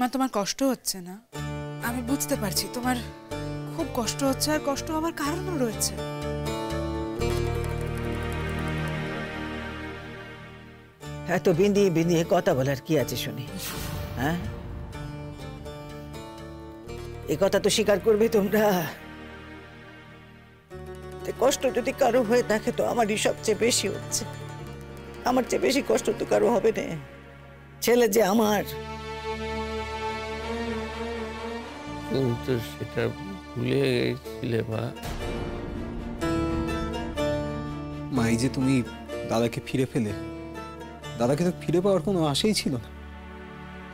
মা, তোমার কষ্ট হচ্ছে না? আমি বুঝতে পারছি, তোমার খুব কষ্ট হচ্ছে আর কষ্ট হওয়ার কারণও রয়েছে। এত বিঁধিয়ে বিঁধিয়ে কথা বলার কি আছে শুনি? হ্যাঁ? এ কথা তো স্বীকার করবে তোমরা। কষ্ট যদি কারও হয়ে থাকে তো আমারই সবচেয়ে বেশি হচ্ছে। আমার চেয়ে বেশি কষ্ট তো কারও হবে না। ছেলে যে আমার তুমি তো সেটা ভুলে গেছিলে মা। মা, এই যে তুমি দাদাকে ফিরে ফেলে দাদাকে তো ফিরে পাওয়ার কোনো আশাই ছিল না।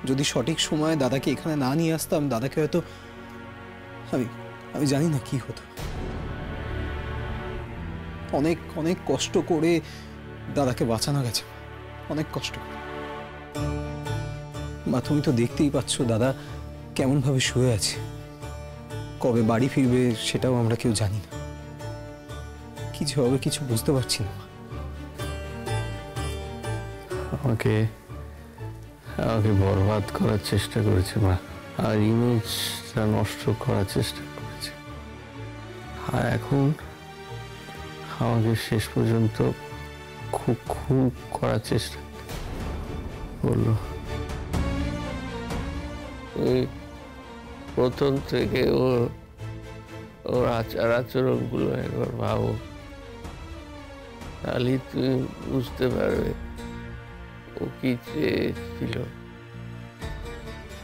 যদি সঠিক সময়ে দাদাকে এখানে না নিয়ে আসতাম, দাদাকে হয়তো, আমি আমি জানি না কি হতো। অনেক অনেক কষ্ট করে দাদাকে বাঁচানো গেছে অনেক কষ্ট মা, তুমি তো দেখতেই পাচ্ছ দাদা কেমন ভাবে শুয়ে আছে? কবে বাড়ি ফিরবে সেটাও আমরা কেউ জানি না। কিছু হবে কিছু বুঝতে পারছি না। আমাকে আমাকে বরবাদ করার চেষ্টা করেছে, মা। আর ইমেজটা নষ্ট করার চেষ্টা করেছে। আর এখন আমাকে শেষ পর্যন্ত খুব খুব করার চেষ্টা করল। প্রথম থেকে ও ওর আচার আচরণগুলো একবার ভাবো। তাহলে তুমি বুঝতে পারবে ও কি চেয়েছিল।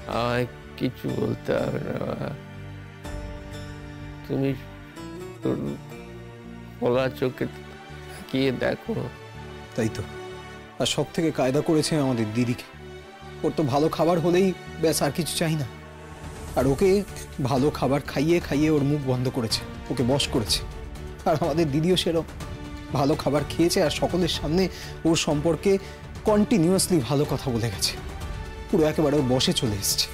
আমায় কিছু বলতে হবে না তুমি খোলা চোখে তাকিয়ে দেখো। তাই তো। আর সব থেকে কায়দা করেছে আমাদের দিদিকে। ওর তো ভালো খাবার হলেই ব্যাস আর কিছু চাই না। আর ওকে ভালো খাবার খাইয়ে খাইয়ে ওর মুখ বন্ধ করেছে, ওকে বশ করেছে। আর আমাদের দিদিও সেরকম, ভালো খাবার খেয়েছে আর সকলের সামনে ওর সম্পর্কে কন্টিনিউয়াসলি ভালো কথা বলে গেছে। পুরো একেবারে ওর বসে চলে এসেছে।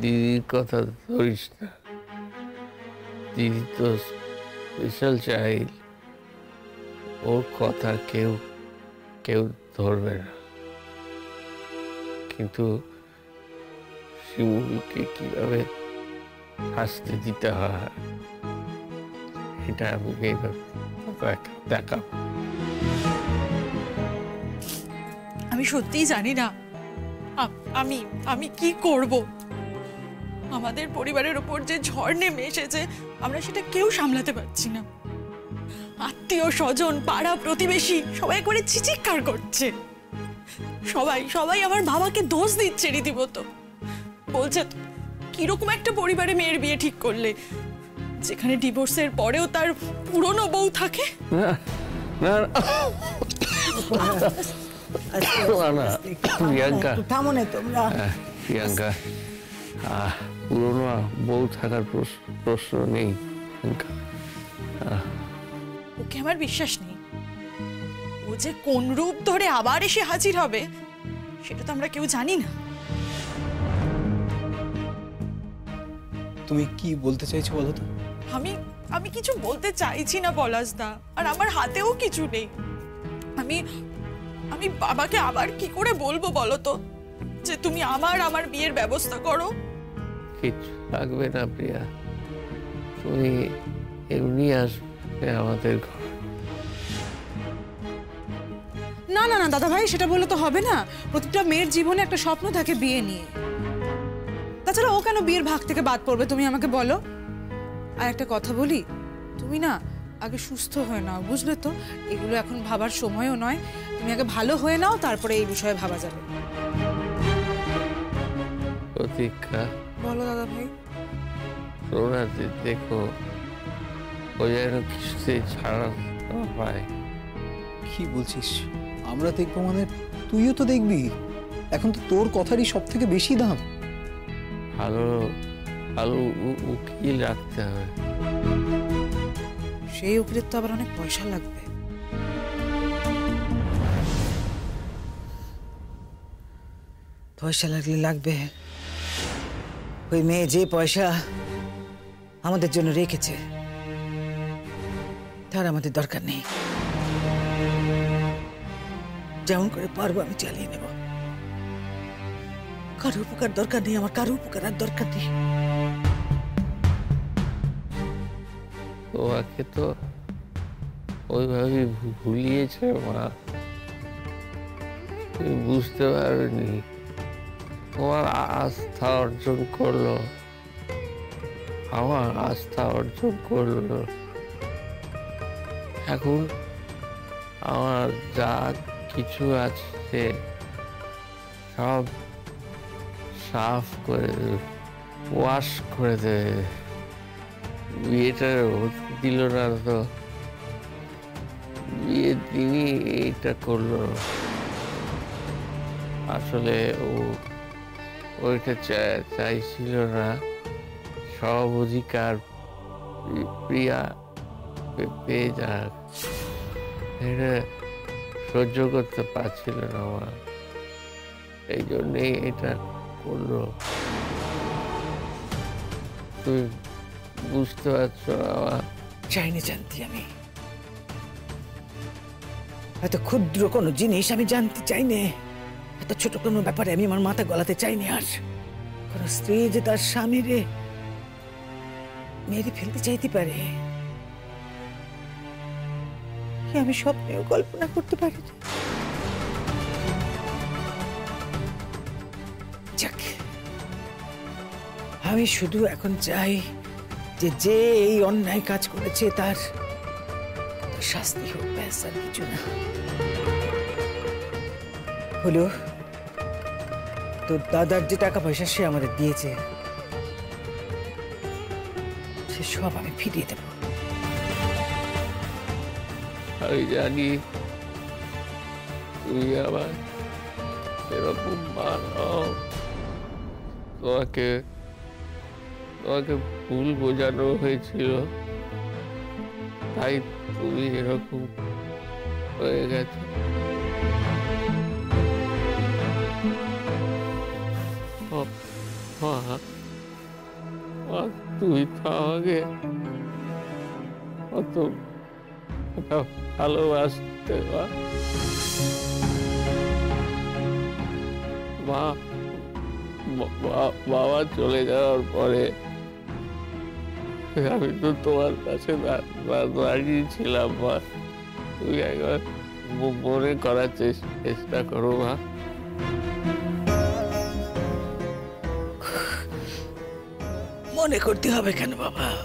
দিদির কথা ধরিস না। দিদি তো স্পেশাল ওর কথা কেউ কেউ ধরবে না। কিন্তু শিমুলকে কীভাবে শাস্তি দিতে হয়, এটা আমি এইভাবে দেখ- দেখাবো আমি সত্যিই জানি না আমি আমি কি করব? আমাদের পরিবারের উপর যে ঝড় নেমে এসেছে, আমরা সেটা কেউ সামলাতে পারছি না। আত্মীয় স্বজন, পাড়া প্রতিবেশী, সবাই করে চিচিৎকার করছে। সবাই সবাই আমার বাবাকে দোষ দিচ্ছে রীতিমতো। বলছে তো, কীরকম একটা পরিবারে মেয়ের বিয়ে ঠিক করলে? যেখানে ডিভোর্সের পরেও তার পুরনো বউ থাকে? প্রিয়াঙ্কা। হ্যাঁ, প্রিয়াঙ্কা আহ, পুরনো বউ থাকার প্রশ্ন প্রশ্ন নেই ওকে আমার বিশ্বাস নেই। ও যে কোন রূপ ধরে আবার এসে হাজির হবে সেটা তো আমরা কেউ জানি না। তুমি কি বলতে চাইছো বলো তো? আমি আমি কিছু বলতে চাইছি না পলাশদা আর আমার হাতেও কিছু নেই। আমি আমি বাবাকে আবার কি করে বলব বলো তো? যে তুমি আমার আমার বিয়ের ব্যবস্থা করো। কিচ্ছু লাগবে না প্রিয়া। তুমি এমনি আসবে আমাদের ঘর। না না না দাদা ভাই সেটা বলে তো হবে না। প্রতিটা মেয়ের জীবনে একটা স্বপ্ন থাকে বিয়ে নিয়ে। তাছাড়া ও কেন বিয়ের ভাগ থেকে বাদ পড়বে তুমি আমাকে বলো। আর একটা কথা বলি তুমি না আগে সুস্থ হয়ে নাও বুঝলে তো? এগুলো এখন ভাবার সময়ও নয়। তুমি আগে ভালো হয়ে নাও তারপরে এই বিষয়ে ভাবা যাবে। প্রতীক্ষা বলো দাদা ভাই। দেখো ও যেন কিছুতেই ছাড়া পায় কি বলছিস? আমরা দেখব মানে তুইও তো দেখবি। এখন তো তোর কথারই সব থেকে বেশি দাম। ভালো ভালো উকিল রাখতে হবে। সেই উকিলের তো আবার অনেক পয়সা লাগবে। পয়সা লাগলে লাগবে। ওই মেয়ে যে পয়সা আমাদের জন্য রেখেছে, তার আমাদের দরকার নেই। যেমন করে পারব আমি চালিয়ে নেব। কারও উপকার দরকার নেই, আমার কারও উপকার আর দরকার নেই। তোমাকে তো ওইভাবে ভুলিয়েছে মা। বুঝতে পারোনি তোমার আস্থা অর্জন করল। আমার আস্থা অর্জন করল। এখন আমার যা কিছু আছে সব সাফ করে ওয়াশ করে দেবে বিয়েটা দিল না তো। বিয়ের দিনই এইটা করল। আসলে ও ওইটা চাইছিল না। সব অধিকার প্রি- প্রিয়া পেয়ে যাক। এটা সহ্য করতে পারছিল না আমার এই জন্যেই এটা করল। তুমি বুঝতে পারছ চাইনি জানতে আমি। এত ক্ষুদ্র কোনো জিনিস আমি জানতে চাই না এত ছোট কোনো ব্যাপারে আমি আমার মাথা গলাতে চাইনি আর। কোন স্ত্রী যে তার স্বামীরে মেরে ফেলতে চাইতে পারে আমি স্বপ্নেও কল্পনা করতে পারি। আমি শুধু এখন চাই যে যে এই অন্যায় কাজ করেছে তার শাস্তি হোক, ব্যাস, আর কিছু না। হলো তোর দাদার যে টাকা পয়সা সে আমাদের দিয়েছে, সে সব আমি ফিরিয়ে দেবো। আমি জানি তুমি আবার এরকম মানাও তোমাকে তোমাকে ভুল বোঝানো হয়েছিল। তাই তুমি এরকম হয়ে গেছো। তুমি তো আমাকে অত ভালোবাসতে মা, বাবা চলে যাওয়ার পরে আমি তো তোমার কাছে দা- দা- দাঁড়িয়ে ছিলাম, মা। তুমি একবার মনে করার চেষ্টা করো, মা। মনে করতে হবে কেন, বাবা?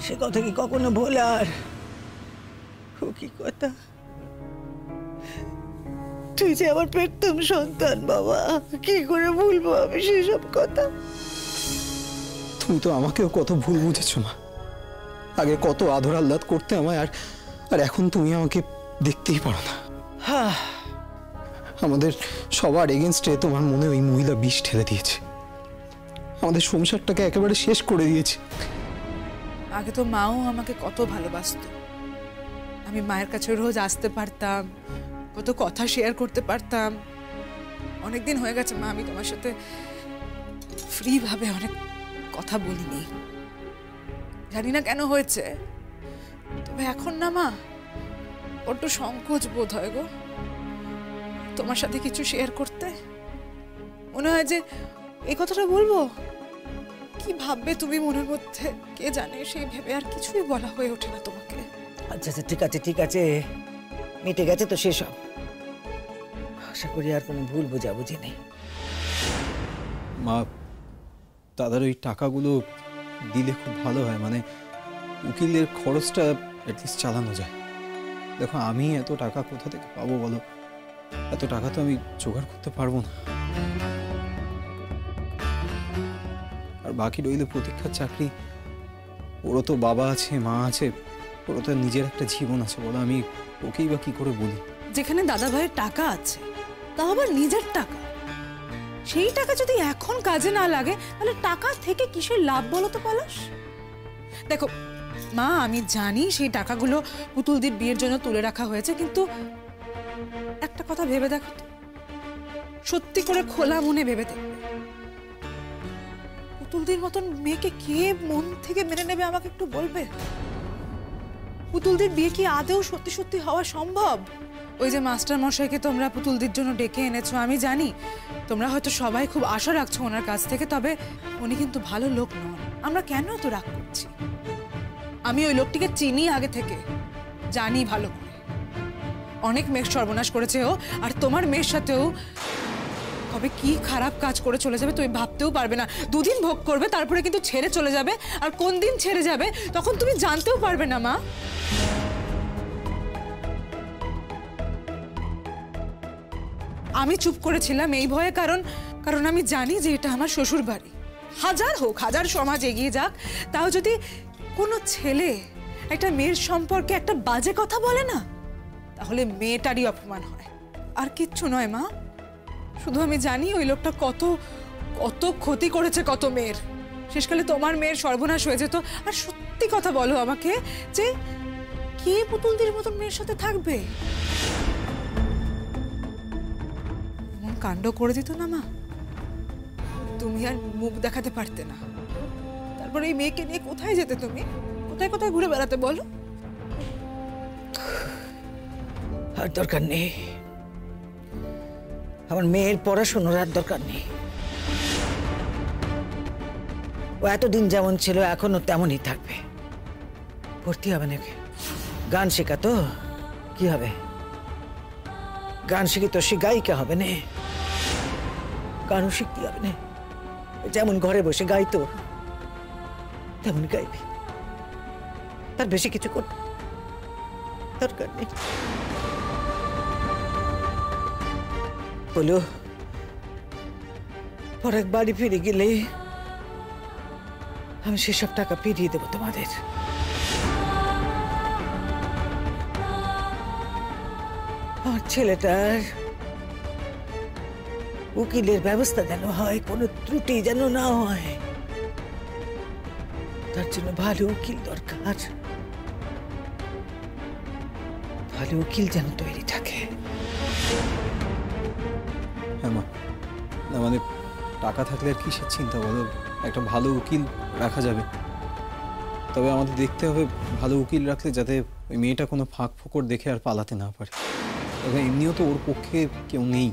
সে কথা কি কখনো ভোলার? কি কথা? তুই যে আমার পেটতম সন্তান, বাবা। কি করে ভুলবো আমি সেসব কথা? তুমি তো আমাকেও কত ভুল বুঝেছ মা। আগে কত আদর আহ্লাদ করতে আমায় আর আর এখন তুমি আমাকে দেখতেই পারো না। আমাদের সবার এগেনস্টে তোমার মনে ওই মহিলা বিষ ঠেলে দিয়েছে। আমাদের সংসারটাকে একেবারে শেষ করে দিয়েছে। আগে তো মাও আমাকে কত ভালোবাসতো। আমি মায়ের কাছে রোজ আসতে পারতাম কত কথা শেয়ার করতে পারতাম। অনেক দিন হয়ে গেছে মা আমি তোমার সাথে ফ্রি ভাবে অনেক কথা বলিনি। জানি না কেন হয়েছে। তবে এখন না মা বড্ড সংকোচ বোধ হয় গো। তোমার সাথে কিছু শেয়ার করতে? মনে হয় যে এই কথাটা বলব? কি ভাববে তুমি মনের মধ্যে? কে জানে সেই ভেবে আর কিছুই বলা হয়ে ওঠে না তোমাকে। আচ্ছা আচ্ছা ঠিক আছে ঠিক আছে। মিটে গেছে তো সেসব আশা করি আর কোনো ভুল বোঝাবুঝি নেই। মা দাদার ওই টাকাগুলো দিলে খুব ভালো হয়। মানে উকিলের খরচটা অ্যাটলিস্ট চালানো যায়। দেখো, আমি এত টাকা কোথা থেকে পাবো বলো? এত টাকা তো আমি জোগাড় করতে পারব না। আর বাকি রইলে প্রতীক্ষার চাকরি। ওরও তো বাবা আছে, মা আছে, ওরও তো নিজের একটা জীবন আছে বলো। আমি ওকেই বা কি করে বলি? যেখানে দাদা ভাইয়ের টাকা আছে তা আবার নিজের টাকা? সেই টাকা যদি এখন কাজে না লাগে, তাহলে টাকা থেকে কিসের লাভ বলো তো পলাশ? দেখো, মা, আমি জানি সেই টাকাগুলো পুতুলদির বিয়ের জন্য তুলে রাখা হয়েছে, কিন্তু একটা কথা ভেবে দেখো তো। সত্যি করে খোলা মনে ভেবে দেখবে। পুতুলদির মতন মেয়েকে কে মন থেকে মেনে নেবে, আমাকে একটু বলবে? পুতুলদের বিয়ে কি আদেও সত্যি সত্যি হওয়া সম্ভব? ওই যে মাস্টার মশাইকে তোমরা পুতুলদের জন্য ডেকে এনেছো, আমি জানি। তোমরা হয়তো সবাই খুব আশা রাখছো ওনার কাছ থেকে, তবে উনি কিন্তু ভালো লোক নন। আমরা কেন এত রাগ করছি? আমি ওই লোকটিকে চিনি আগে থেকে, জানি ভালো করে। অনেক মেয়ের সর্বনাশ করেছে ও, আর তোমার মেয়ের সাথেও। কবে কি খারাপ কাজ করে চলে যাবে তুমি ভাবতেও পারবে না। দুদিন ভোগ করবে, তারপরে কিন্তু ছেড়ে চলে যাবে, আর কোন দিন ছেড়ে যাবে, তখন তুমি জানতেও পারবে না, মা। আমি চুপ করেছিলাম এই ভয়ে, কারণ কারণ আমি জানি যে এটা আমার শ্বশুর বাড়ি হাজার হোক, হাজার সমাজ এগিয়ে যাক, তাও যদি কোনো ছেলে একটা মেয়ের সম্পর্কে একটা বাজে কথা বলে না, তাহলে মেয়েটারই অপমান হয়। আর কিচ্ছু নয়, মা। শুধু আমি জানি ওই লোকটা কত কত ক্ষতি করেছে কত মেয়ের। শেষকালে তোমার মেয়ের সর্বনাশ হয়ে যেত। আর সত্যি কথা বলো আমাকে যে, কে পুতুলদের মতন মেয়ের সাথে থাকবে? কাণ্ড করে দিত না, মা। তুমি আর মুখ দেখাতে পারতে না। তারপরে এই মেয়েকে নিয়ে কোথায় যেতে তুমি? কোথায় কোথায় ঘুরে বেড়াতে বলো? আর দরকার নেই। আমার মেয়ের পড়াশোনার আর দরকার নেই। ও এতদিন যেমন ছিল এখনও তেমনই থাকবে। ভর্তি হবে নাকি? গান শেখা তো? কি হবে? গান শিখে তো সে গায়িকা হবে না? গানও শিখতে হবে না। যেমন ঘরে বসে গাইতো তেমন গাইবে। তার বেশি কিছু করতে দরকার নেই। বলো পরে বাড়ি ফিরে গেলে আমি সেসব টাকা ফিরিয়ে দেবো তোমাদের। আমার ছেলেটার উকিলের ব্যবস্থা যেন হয়, কোনো ত্রুটি যেন না হয়। তার জন্য ভালো উকিল দরকার। ভালো উকিল যেন তৈরি থাকে। হ্যাঁ মা, না মানে টাকা থাকলে আর কিসের চিন্তা বলো? একটা ভালো উকিল রাখা যাবে। তবে আমাদের দেখতে হবে, ভালো উকিল রাখলে যাতে ওই মেয়েটা কোনো ফাঁক ফোকর দেখে আর পালাতে না পারে। তবে এমনিও তো ওর পক্ষে কেউ নেই।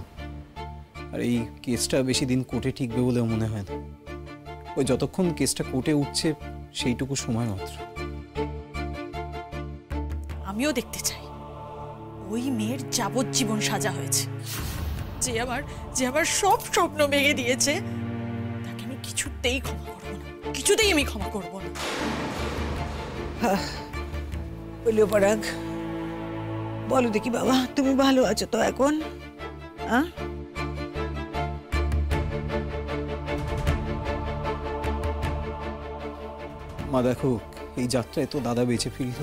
আর এই কেসটা বেশি দিন কোর্টে টিকবে বলেও মনে হয় না। ওই যতক্ষণ কেসটা কোর্টে উঠছে সেইটুকু সময় মাত্র। আমিও দেখতে চাই। ওই মেয়ের যাবজ্জীবন সাজা হয়েছে। যে আমার যে আমার সব স্বপ্ন ভেঙে দিয়েছে তাকে আমি কিছুতেই ক্ষমা করব না। কিছুতেই আমি ক্ষমা করব না। বলিও পরাগ বলো দেখি বাবা তুমি ভালো আছো তো এখন? হ্যাঁ মা, দেখো, এই যাত্রায় তো দাদা বেঁচে ফিরল।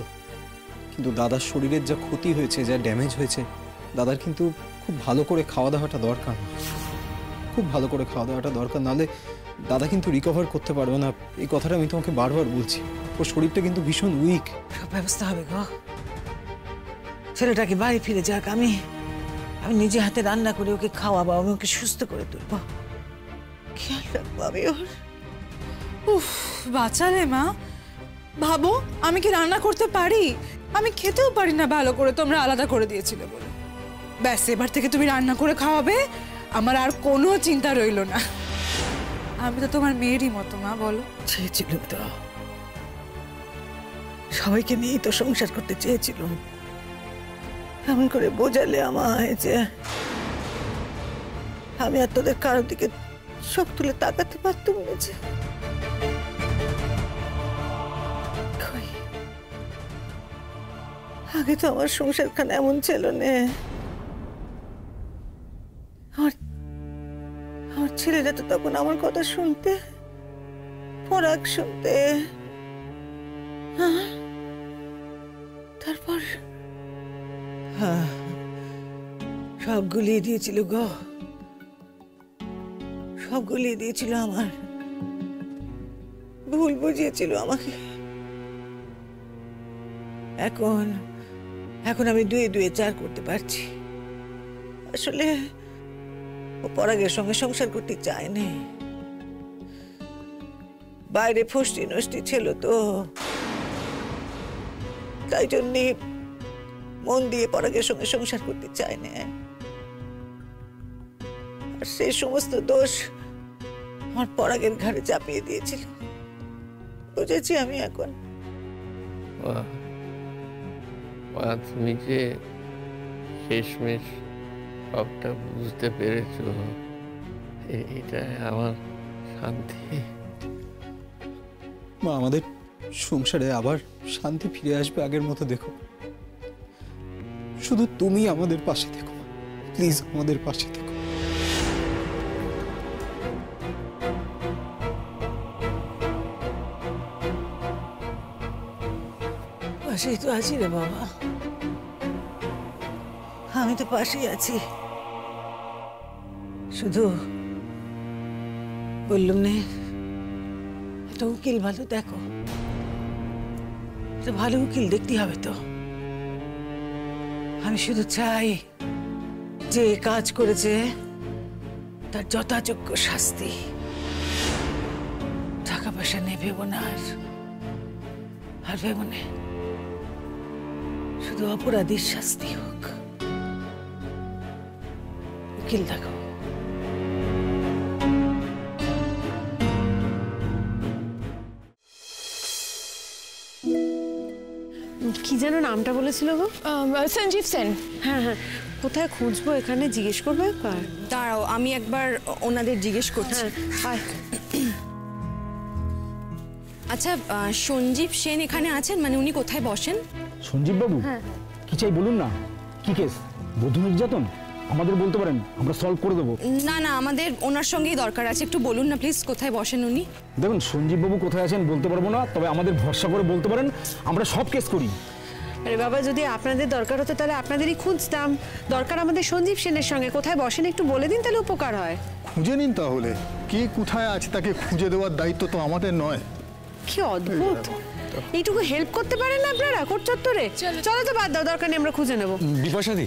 কিন্তু দাদার শরীরের যা ক্ষতি হয়েছে, যা ড্যামেজ হয়েছে, দাদার কিন্তু খুব ভালো করে খাওয়া দাওয়াটা দরকার। খুব ভালো করে খাওয়া দাওয়াটা দরকার, নাহলে দাদা কিন্তু রিকভার করতে পারবে না। এই কথাটা আমি তোমাকে বারবার বলছি। ওর শরীরটা কিন্তু ভীষণ উইক ব্যবস্থা হবে গো। ছেলেটাকে বাড়ি ফিরে যাক, আমি আমি নিজে হাতে রান্না করে ওকে খাওয়াবো, আমি ওকে সুস্থ করে তুলবো। খেয়াল রাখব আমি ওর। উফ, বাঁচালে মা। ভাবো, আমি কি রান্না করতে পারি? আমি খেতেও পারি না ভালো করে, তোমরা আলাদা করে দিয়েছিলে বলে। ব্যাস, এবার থেকে তুমি রান্না করে খাওয়াবে, আমার আর কোনো চিন্তা রইল না। আমি তো তোমার মেয়েরই মতো, মা, বলো। চেয়েছিল তো। সবাইকে নিয়েই তো সংসার করতে চেয়েছিলাম এমন করে বোঝালে আমায় যে আমি আর তোদের কারোর দিকে সব তুলে তাকাতে পারতাম না আগে তো আমার সংসারখানা এমন ছিল না। আমার ছেলেরা তো তখন আমার কথা শুনতে পরাগ শুনতে। হ্যাঁ? তারপর? হ্যাঁ, সব গুলিয়ে দিয়েছিল গো। সব গুলিয়ে দিয়েছিল আমার। ভুল বুঝিয়েছিল আমাকে। এখন এখন আমি দুয়ে দুয়ে চার করতে পারছি। আসলে ও পরাগের সঙ্গে সংসার করতে চায়নি বাইরে ফষ্টি নষ্টি ছিল তো। তাই জন্যে মন দিয়ে পরাগের সঙ্গে সংসার করতে চায় না। আর সেই সমস্ত দোষ আমার পরাগের ঘাড়ে চাপিয়ে দিয়েছিল। বুঝেছি আমি এখন। মা তুমি যে শেষমেশ সবটা বুঝতে পেরেছ। এটাই আমার শান্তি। মা, আমাদের সংসারে আবার শান্তি ফিরে আসবে আগের মতো দেখো। শুধু তুমি আমাদের পাশে থেকো প্লিজ আমাদের পাশে থেকো। পাশেই তো আছি রে বাবা। আমি তো পাশেই আছি। শুধু বললুম নে, একটা উকিল ভালো দেখো। একটা ভালো উকিল দেখতে হবে তো। আমি শুধু চাই যে কাজ করেছে তার যথাযোগ্য শাস্তি। টাকা পয়সা নেই ভেবো না আর আর ভেবো না। শুধু অপরাধীর শাস্তি হোক। উকিল দেখো। কি যেন নামটা বলেছিল গো? সঞ্জীব সেন। হ্যাঁ হ্যাঁ। কোথায় খুঁজবো এখানে? জিজ্ঞেস করব একবার দাঁড়াও আমি একবার ওনাদের জিজ্ঞেস করছি। হ্যাঁ আচ্ছা সঞ্জীব সেন এখানে আছেন? মানে উনি কোথায় বসেন? সঞ্জীব বাবু কি চাই বলুন না? কি কেস? বধূ নির্যাতন? আমাদের বলতে পারেন আমরা সলভ করে দেবো। না না আমাদের ওনার সঙ্গেই দরকার আছে। একটু বলুন না প্লিজ কোথায় বসেন উনি? দেখুন সঞ্জীব বাবু কোথায় আছেন বলতে পারব না তবে আমাদের ভরসা করে বলতে পারেন আমরা সব কেস করি। আরে বাবা যদি আপনাদের দরকার হতো তাহলে আপনাদেরই খুঁজতাম। দরকার আমাদের সঞ্জীব সেনের সঙ্গে। কোথায় বসেন একটু বলে দিন তাহলে উপকার হয়। খুঁজে নিন তাহলে। কে কোথায় আছে তাকে খুঁজে দেওয়ার দায়িত্ব তো আমাদের নয়। কি অদ্ভুত। এইটুকু হেল্প করতে পারেন না আপনারা কোট চত্বরে? চলো। তো বাদ দাও দরকার নেই আমরা খুঁজে নেব। বিপাশাদি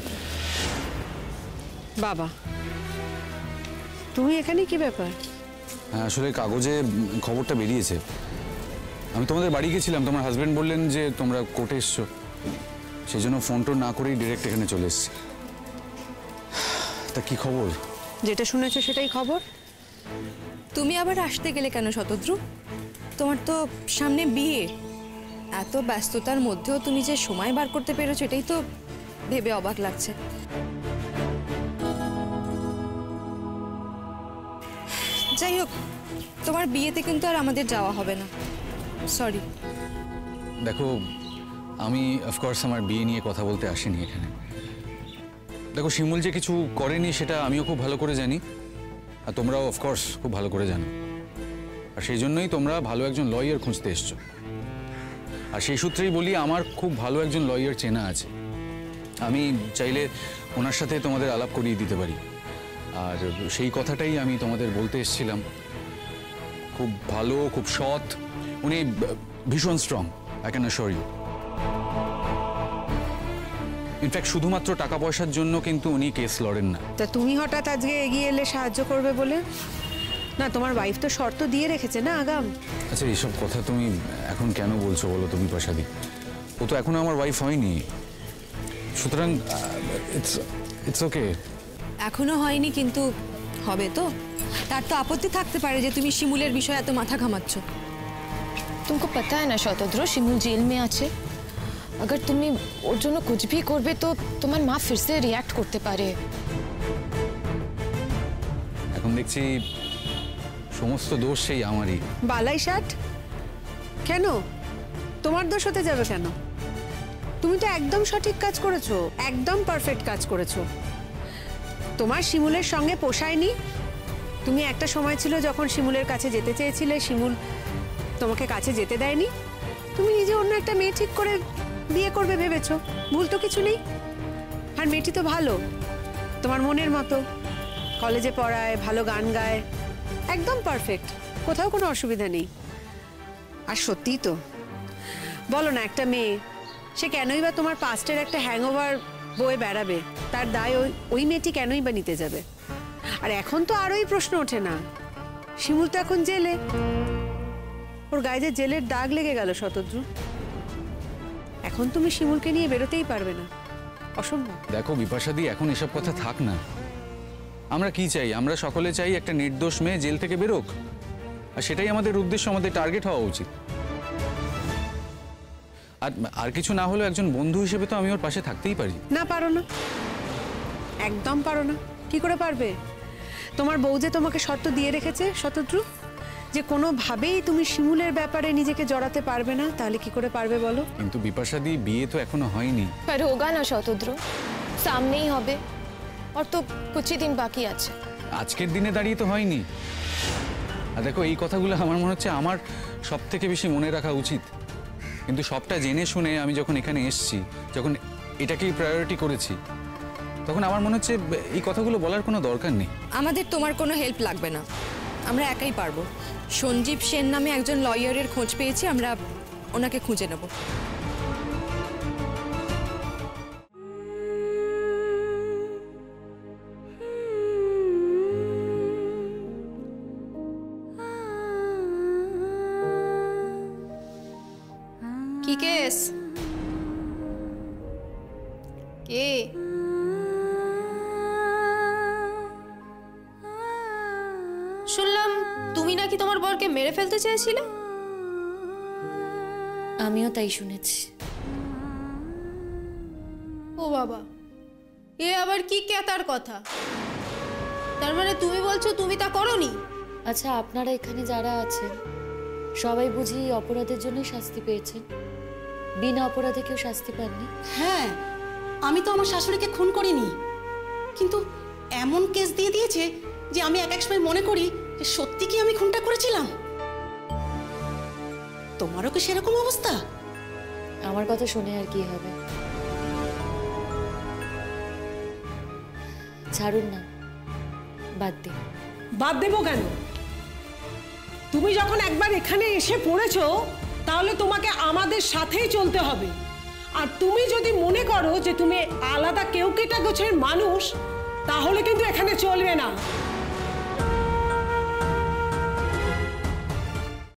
বাবা তুমি এখানে কি ব্যাপার? হ্যাঁ আসলে কাগজে খবরটা বেরিয়েছে। আমি তোমাদের বাড়ি গেছিলাম তোমার হাজবেন্ড বললেন যে তোমরা কোর্টে এসছো। সেই জন্য ফোন টোন না করেই ডিরেক্ট এখানে চলে এসেছি। তা কি খবর? যেটা শুনেছো সেটাই খবর। তুমি আবার আসতে গেলে কেন শতদ্রু? তোমার তো সামনে বিয়ে। এত ব্যস্ততার মধ্যেও তুমি যে সময় বার করতে পেরেছ, এটাই তো ভেবে অবাক লাগছে। যাই হোক, তোমার বিয়েতে কিন্তু আর আমাদের যাওয়া হবে না। সরি দেখো, আমি অফকোর্স আমার বিয়ে নিয়ে কথা বলতে আসিনি এখানে। দেখো, শিমুল যে কিছু করেনি সেটা আমিও খুব ভালো করে জানি, আর তোমরাও অফকোর্স খুব ভালো করে জানো। আর সেই জন্যই তোমরা ভালো একজন লয়ার খুঁজতে এসছো। আর সেই সূত্রেই বলি, আমার খুব ভালো একজন লয়ার চেনা আছে। আমি চাইলে ওনার সাথে তোমাদের আলাপ করিয়ে দিতে পারি। আর সেই কথাটাই আমি তোমাদের বলতে এসেছিলাম। খুব ভালো, খুব সৎ, উনি ভীষণ strong I can you in fact শুধুমাত্র টাকা পয়সার জন্য কিন্তু উনি কেস লড়েন না। তা তুমি হঠাৎ আজকে এগিয়ে এলে সাহায্য করবে বলে? না তোমার ওয়াইফ তো শর্ত দিয়ে রেখেছে না আগাম আচ্ছা এইসব কথা তুমি এখন কেন বলছো বলো তুমি প্রসাদী ও তো এখনো আমার ওয়াইফ হয়নি সুতরাং ইটস ইটস ওকে এখনো হয়নি কিন্তু হবে তো তার তো আপত্তি থাকতে পারে যে তুমি শিমুলের বিষয়ে এত মাথা ঘামাচ্ছ तुमको पता है ना शतद्र शिमू जेल में আছে अगर তুমি ওর জন্য कुछ भी করবে তো তোমার মা फिर से रिएक्ट করতে পারে এখন দেখছি সমস্ত দোষ সেই আমারই। বালাই ষাট? কেন? তোমার দোষ হতে যাবে কেন? তুমি তো একদম সঠিক কাজ করেছ, একদম পারফেক্ট কাজ করেছ। তোমার শিমুলের সঙ্গে পোষায়নি? তুমি একটা সময় ছিল যখন শিমুলের কাছে যেতে চেয়েছিলে, শিমুল তোমাকে কাছে যেতে দেয়নি? তুমি নিজে অন্য একটা মেয়ে ঠিক করে বিয়ে করবে ভেবেছো, ভুল তো কিছু নেই? আর মেয়েটি তো ভালো, তোমার মনের মতো। কলেজে পড়ায়, ভালো গান গায় একদম পারফেক্ট কোথাও কোনো অসুবিধা নেই। আর সত্যিই তো। বলো না একটা মেয়ে সে কেনই বা তোমার পাস্টের একটা হ্যাংওভার বয়ে বেড়াবে? তার দায় ওই ওই মেয়েটি কেনই বা নিতে যাবে? আর এখন তো আরোই প্রশ্ন ওঠে না। শিমুল তো এখন জেলে। ওর গায়ে যে জেলের দাগ লেগে গেল শতদ্রু। এখন তুমি শিমুলকে নিয়ে বেরোতেই পারবে না। অসম্ভব। দেখো বিপাশাদি এখন এসব কথা থাক না। আমরা কি চাই? আমরা সকলে চাই একটা নির্দোষ মেয়ে জেল থেকে বেরোক। আর সেটাই আমাদের উদ্দেশ্য আমাদের টার্গেট হওয়া উচিত। আর আর কিছু না হলেও একজন বন্ধু হিসেবে তো আমি ওর পাশে থাকতেই পারি। না পারো না। একদম পারো না। কি করে পারবে? তোমার বউ যে তোমাকে শর্ত দিয়ে রেখেছে শতদ্রু যে কোনোভাবেই তুমি শিমুলের ব্যাপারে নিজেকে জড়াতে পারবে না তাহলে কি করে পারবে বলো? কিন্তু বিপাশাদি বিয়ে তো এখনও হয়নি। হোগা না শতদ্রু। সামনেই হবে। और तो कुछ ही दिन बाकी আছে আজকের দিনে দাঁড়িয়ে তো হয়নি আর দেখো এই কথাগুলো আমার মনে হচ্ছে আমার সব থেকে বেশি মনে রাখা উচিত কিন্তু সবটা জেনে শুনে আমি যখন এখানে এসেছি যখন এটাকেই প্রায়োরিটি করেছি তখন আমার মনে হচ্ছে এই কথাগুলো বলার কোনো দরকার নেই আমাদের তোমার কোনো হেল্প লাগবে না আমরা একাই পারবো সঞ্জীব সেন নামে একজন লয়ারের খোঁজ পেয়েছি আমরা ওনাকে খুঁজে নেব কি কেস কে শুনলাম তুমি নাকি তোমার বরকে মেরে ফেলতে চেয়েছিলে? আমিও তাই শুনেছি। ও বাবা এ আবার কি কেতার কথা? তার মানে তুমি বলছো তুমি তা করনি? আচ্ছা আপনারা এখানে যারা আছেন সবাই বুঝি অপরাধের জন্যই শাস্তি পেয়েছেন। বিনা অপরাধে কেউ শাস্তি পাননি? হ্যাঁ আমি তো আমার শাশুড়িকে খুন করিনি। কিন্তু এমন কেস দিয়ে দিয়েছে যে আমি এক এক সময় মনে করি যে সত্যি কি আমি খুনটা করেছিলাম? তোমারও কি সেরকম অবস্থা? আমার কথা শুনে আর কি হবে? ছাড়ুন না বাদ দে বাদ দেবো কেন? তুমি যখন একবার এখানে এসে পড়েছো তাহলে তোমাকে আমাদের সাথেই চলতে হবে। আর তুমি যদি মনে করো যে তুমি আলাদা কেউ কেটা গোছের মানুষ, তাহলে কিন্তু এখানে চলবে না।